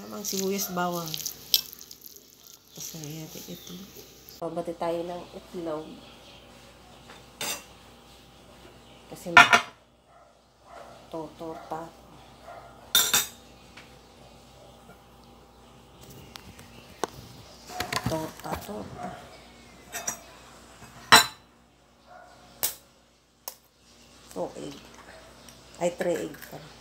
namang sibuyas bawang. Tapos nangyayari ito. Babati tayo ng itlog. Kasi torta. Torta, torta. Two egg. Ay, three egg pala.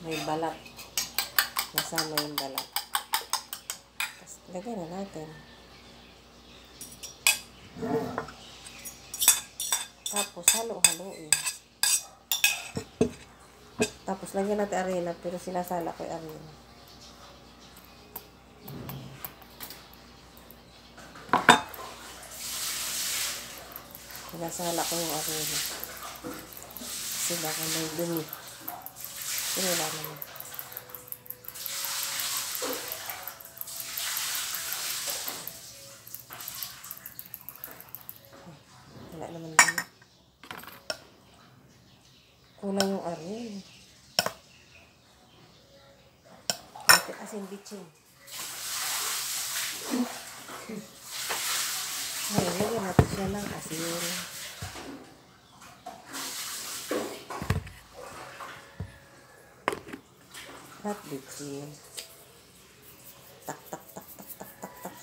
May balat. Nasama yung balat. Tapos, lagay na natin. Tapos, halo-haloin. Tapos, lagyan natin arena, pero sinasala ko yung arena. Sinasala ko yung arena. Kasi baka may dumi. Wala naman. Wala naman din. Kulang yung arin. Ate asin bitchin. Ay, lagyan natin siya ng asin. At bitchin. Tak, tak, tak, tak, tak, tak, tak.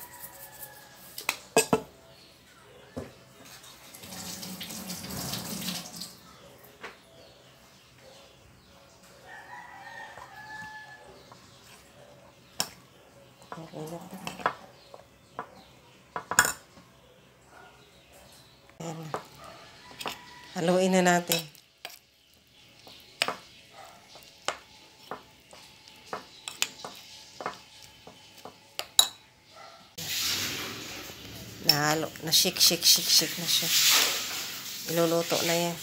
Okay na to. Ayan na. Haluin na natin. Nahalo. Na shake, shake, shake, na siya. Iluluto na yan.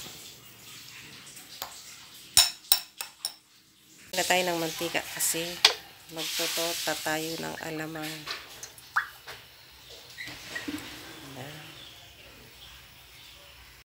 na tayo ng mantika kasi magtotota tayo ng alamang